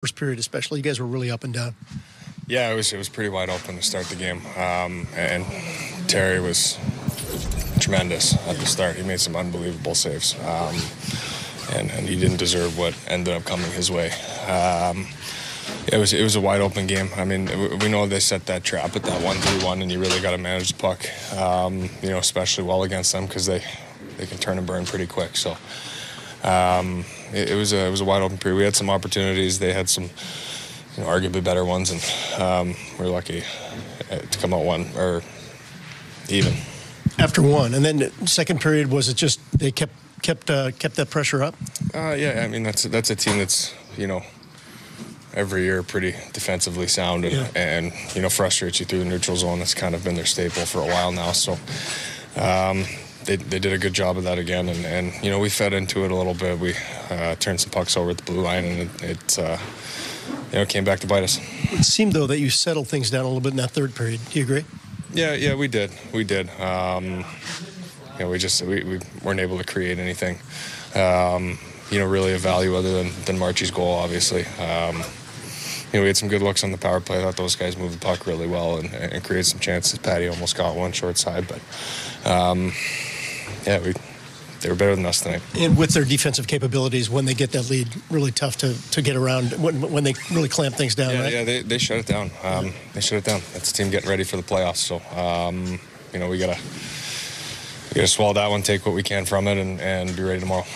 first period, especially. You guys were really up and down. Yeah, it was it was pretty wide open to start the game, um, and Terry was tremendous at the start. He made some unbelievable saves, um, and and he didn't deserve what ended up coming his way. Um, it was it was a wide open game. I mean, we- know they set that trap at that one three one, and you really got to manage the puck. Um, you know, especially well against them because they they can turn and burn pretty quick. So. Um, it, it was a it was a wide open period. We had some opportunities. They had some you know, arguably better ones, and um, we are lucky uh, to come out one or even. After one, and then the second period was it just they kept kept uh, kept that pressure up? Uh, yeah, I mean that's that's a team that's you know every year pretty defensively sound and, Yeah. and you know frustrates you through the neutral zone. That's kind of been their staple for a while now. So um, they they did a good job of that again, and, and you know we fed into it a little bit. We uh, turned some pucks over at the blue line, and it, it uh, you know came back to bite us. It seemed though that you settled things down a little bit in that third period. Do you agree? Yeah, yeah, we did. We did. Um, you know, we just we, we weren't able to create anything. Um, you know, really of value other than than Marchie's goal, obviously. Um, you know, we had some good looks on the power play. I thought those guys moved the puck really well and, and created some chances. Patty almost got one short side, but um, yeah, we they were better than us tonight. And with their defensive capabilities, when they get that lead, really tough to, to get around when, when they really clamp things down, Yeah, right? yeah, they, they shut it down. Um, they shut it down. That's the team getting ready for the playoffs. So, um, you know, we gotta we gotta swallow that one, take what we can from it, and, and be ready tomorrow.